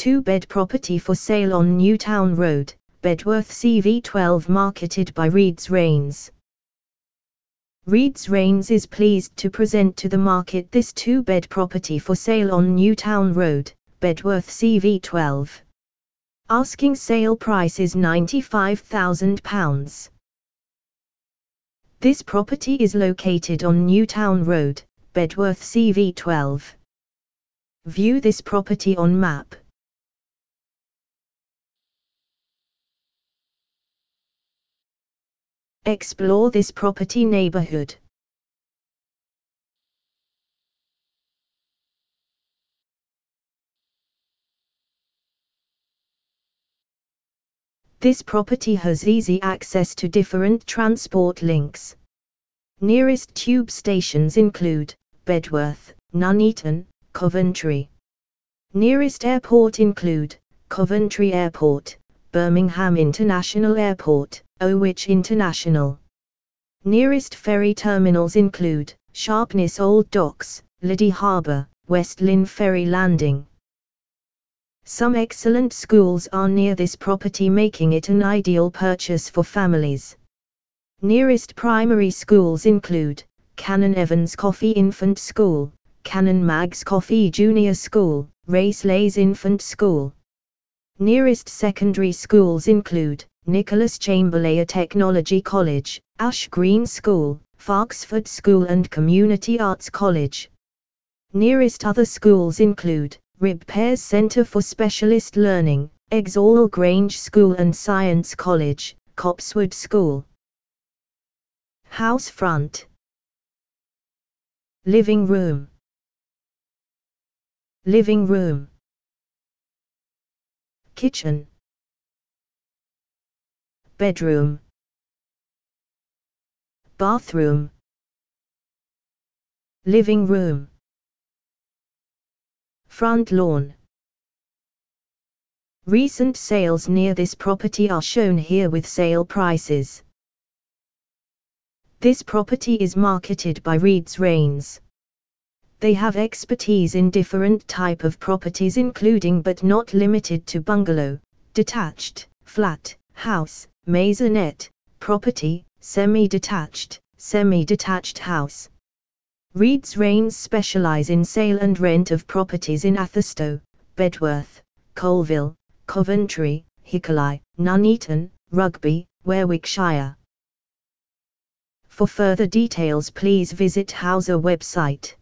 two-bed property for sale on Newtown Road, Bedworth CV12 marketed by Reeds Rains. Reeds Rains is pleased to present to the market this two-bed property for sale on Newtown Road, Bedworth CV12. Asking sale price is £95,000. This property is located on Newtown Road, Bedworth CV12. View this property on map. Explore this property neighborhood. This property has easy access to different transport links. Nearest tube stations include Bedworth, Nuneaton, Coventry. Nearest airport include Coventry Airport, Birmingham International Airport, Owich International. Nearest ferry terminals include Sharpness Old Docks, Lydney Harbour, West Lynn Ferry Landing. Some excellent schools are near this property making it an ideal purchase for families. Nearest primary schools include Canon Evans Coffee Infant School, Canon Maggs Coffee Junior School, Race Leys Infant School. Nearest secondary schools include Nicholas Chamberlain Technology College, Ash Green School, Foxford School and Community Arts College. Nearest other schools include Rib Centre for Specialist Learning, Exhall Grange School and Science College, Copsewood School. House front. Living room. Living room. Kitchen. Bedroom. Bathroom. Living room. Front lawn. Recent sales near this property are shown here with sale prices. This property is marketed by Reeds Rains. They have expertise in different type of properties including but not limited to bungalow, detached, flat, house, maisonette, property, semi-detached, semi-detached house. Reeds Rains specialize in sale and rent of properties in Atherstone, Bedworth, Colville, Coventry, Hinckley, Nuneaton, Rugby, Warwickshire. For further details please visit Houser website.